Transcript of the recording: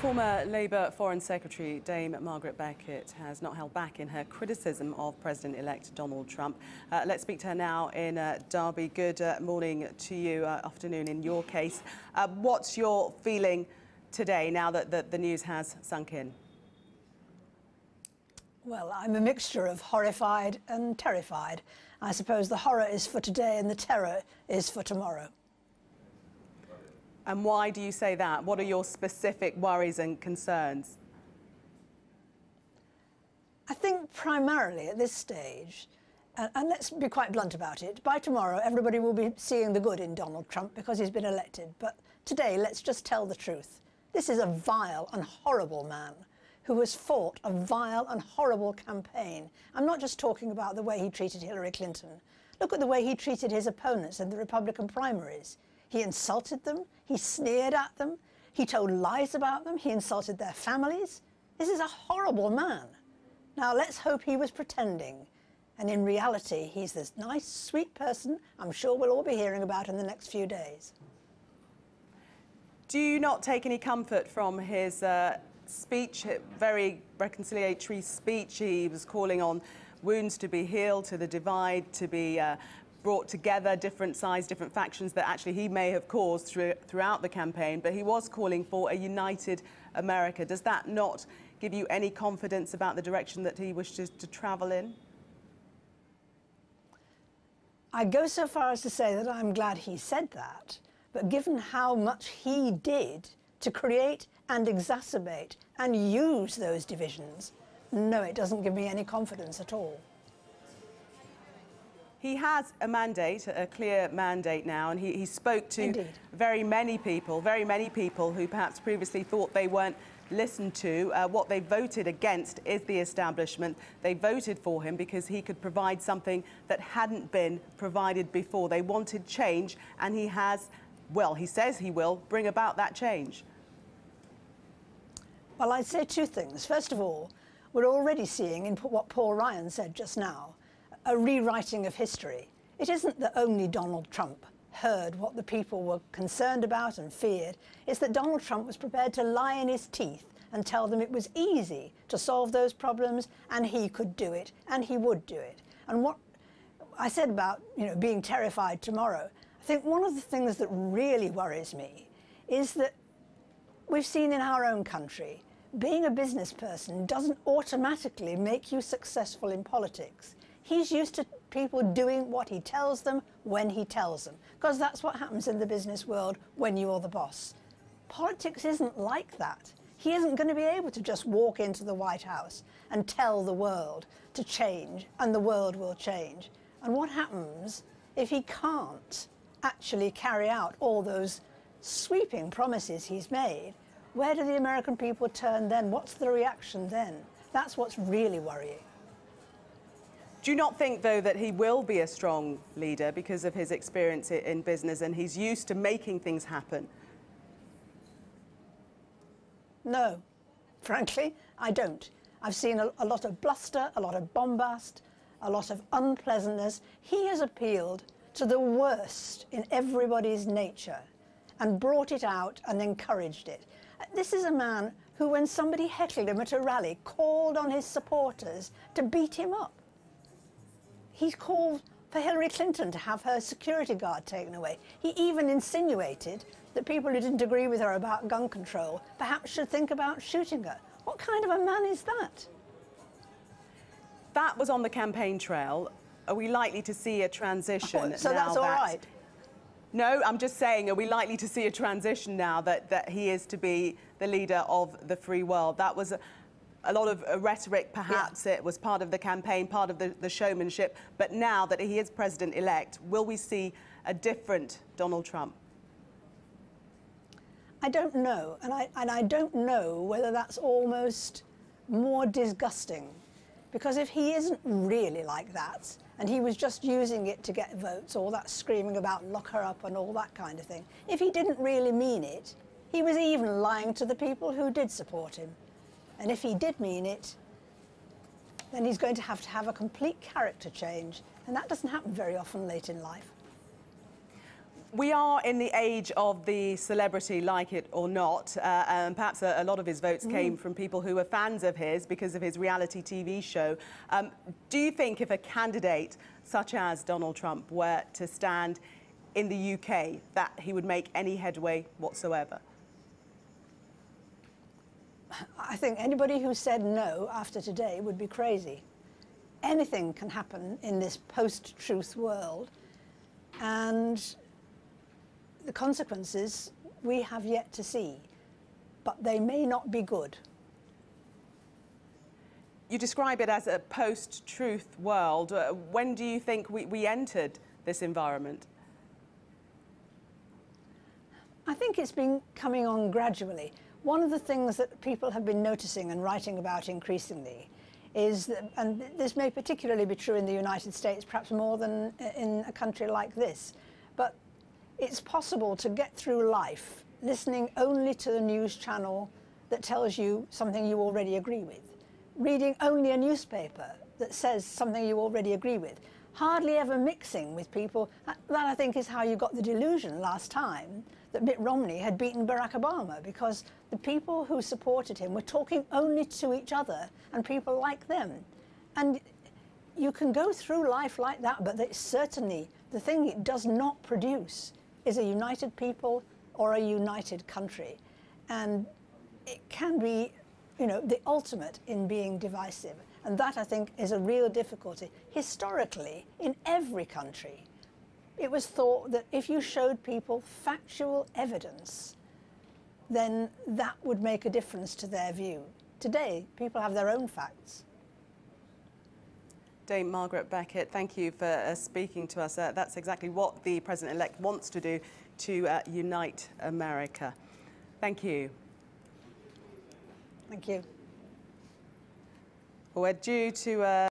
former Labour Foreign Secretary Dame Margaret Beckett has not held back in her criticism of President-elect Donald Trump. Uh, let's speak to her now in uh, Derby. Good uh, morning to you, uh, afternoon in your case. Uh, what's your feeling today now that the, the news has sunk in? Well, I'm a mixture of horrified and terrified. I suppose the horror is for today and the terror is for tomorrow. And why do you say that? What are your specific worries and concerns? I think primarily at this stage, and, and, let's be quite blunt about it, by tomorrow everybody will be seeing the good in Donald Trump because he's been elected. But today, let's just tell the truth. This is a vile and horrible man who has fought a vile and horrible campaign. I'm not just talking about the way he treated Hillary Clinton. Look at the way he treated his opponents in the Republican primaries. He insulted them, he sneered at them, he told lies about them, he insulted their families. This is a horrible man. Now, let's hope he was pretending. And in reality, he's this nice, sweet person I'm sure we'll all be hearing about in the next few days. Do you not take any comfort from his uh, speech, very reconciliatory speech? He was calling on wounds to be healed, to the divide to be uh, brought together different sides, different factions that actually he may have caused through, throughout the campaign, but he was calling for a united America. Does that not give you any confidence about the direction that he wishes to travel in? I go so far as to say that I'm glad he said that, but given how much he did to create and exacerbate and use those divisions, no, it doesn't give me any confidence at all. He has a mandate, a clear mandate now, and he, he spoke to Indeed. very many people, very many people who perhaps previously thought they weren't listened to. Uh, what they voted against is the establishment. They voted for him because he could provide something that hadn't been provided before. They wanted change, and he has, well, he says he will bring about that change. Well, I'd say two things. First of all, we're already seeing in what Paul Ryan said just now a rewriting of history. It isn't that only Donald Trump heard what the people were concerned about and feared. It's that Donald Trump was prepared to lie in his teeth and tell them it was easy to solve those problems and he could do it and he would do it. And what I said about you know, being terrified tomorrow, I think one of the things that really worries me is that we've seen in our own country, being a business person doesn't automatically make you successful in politics. He's used to people doing what he tells them when he tells them, because that's what happens in the business world when you're the boss. Politics isn't like that. He isn't going to be able to just walk into the White House and tell the world to change, and the world will change. And what happens if he can't actually carry out all those sweeping promises he's made? Where do the American people turn then? What's the reaction then? That's what's really worrying. Do you not think, though, that he will be a strong leader because of his experience in business and he's used to making things happen? No, frankly, I don't. I've seen a, a, lot of bluster, a lot of bombast, a lot of unpleasantness. He has appealed to the worst in everybody's nature and brought it out and encouraged it. This is a man who, when somebody heckled him at a rally, called on his supporters to beat him up. He's called for Hillary Clinton to have her security guard taken away. He even insinuated that people who didn't agree with her about gun control perhaps should think about shooting her. What kind of a man is that? That was on the campaign trail. Are we likely to see a transition? Oh, so that's all that... right. No, I'm just saying, are we likely to see a transition now that, that he is to be the leader of the free world? That was a, a lot of uh, rhetoric, perhaps yeah. it was part of the campaign, part of the, the showmanship. But now that he is president elect, will we see a different Donald Trump? I don't know. And I, and I don't know whether that's almost more disgusting. Because if he isn't really like that, and he was just using it to get votes, all that screaming about lock her up and all that kind of thing, if he didn't really mean it, he was even lying to the people who did support him. And if he did mean it, then he's going to have to have a complete character change. And that doesn't happen very often late in life. We are in the age of the celebrity, like it or not, uh, and perhaps a, a, lot of his votes mm. came from people who were fans of his because of his reality TV show. Um, do you think if a candidate such as Donald Trump were to stand in the UK, that he would make any headway whatsoever? I think anybody who said no after today would be crazy. Anything can happen in this post-truth world, and the consequences we have yet to see, but they may not be good. You describe it as a post-truth world. Uh, when do you think we, we entered this environment? I think it's been coming on gradually. One of the things that people have been noticing and writing about increasingly is, that, and this may particularly be true in the United States, perhaps more than uh, in a country like this, but it's possible to get through life listening only to the news channel that tells you something you already agree with, reading only a newspaper that says something you already agree with, hardly ever mixing with people. Uh, that, I think is how you got the delusion last time that Mitt Romney had beaten Barack Obama because the people who supported him were talking only to each other and people like them. And you can go through life like that, but it's certainly the thing it does not produce is a united people or a united country. And it can be, you know, the ultimate in being divisive. And that, I think, is a real difficulty. Historically, in every country, it was thought that if you showed people factual evidence, then that would make a difference to their view. Today, people have their own facts. Dame Margaret Beckett, thank you for uh, speaking to us. Uh, that's exactly what the President-elect wants to do to uh, unite America. Thank you. Thank you. We're due to... Uh,